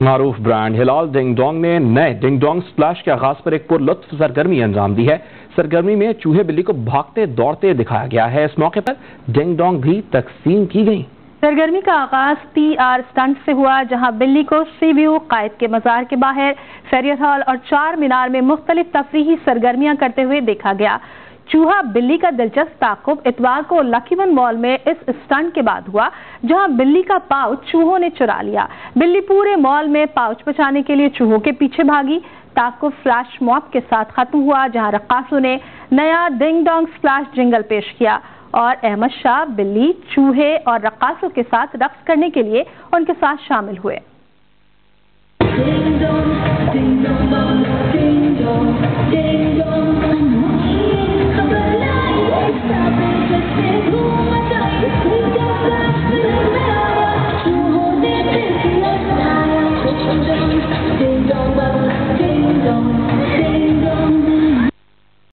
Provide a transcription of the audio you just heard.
मारूफ brand Hilal ding dong ने नए ding dong splash के आगाज़ पर एक पुरलुत्फ सरगर्मी अंजाम दी है। सरगर्मी में चूहे बिल्ली को भागते दौड़ते दिखाया गया है। इस मौके पर डिंग डोंग भी तकसीम की गई। सरगर्मी का आगाज़ टी आर स्टंट से हुआ, जहाँ बिल्ली को सी व्यू कायद के मजार के बाहर फेरियर हॉल और चार मीनार में मुख्तलिफ़ तफरी सरगर्मियाँ करते हुए देखा गया। चूहा बिल्ली का दिलचस्प ताकुब इतवार को लकीवन मॉल में इस स्टंट के बाद हुआ जहाँ बिल्ली का पाउच चूहों ने चुरा लिया। बिल्ली पूरे मॉल में पाउच बचाने के लिए चूहों के पीछे भागी। ताकुब फ्लैश मॉप के साथ खत्म हुआ जहाँ रक्कासों ने नया डिंग डोंग स्प्लैश जिंगल पेश किया। और अहमद शाह बिल्ली चूहे और रक्कासों के साथ रक्स करने के लिए उनके साथ शामिल हुए। Ding dong, ding dong, ding dong, ding.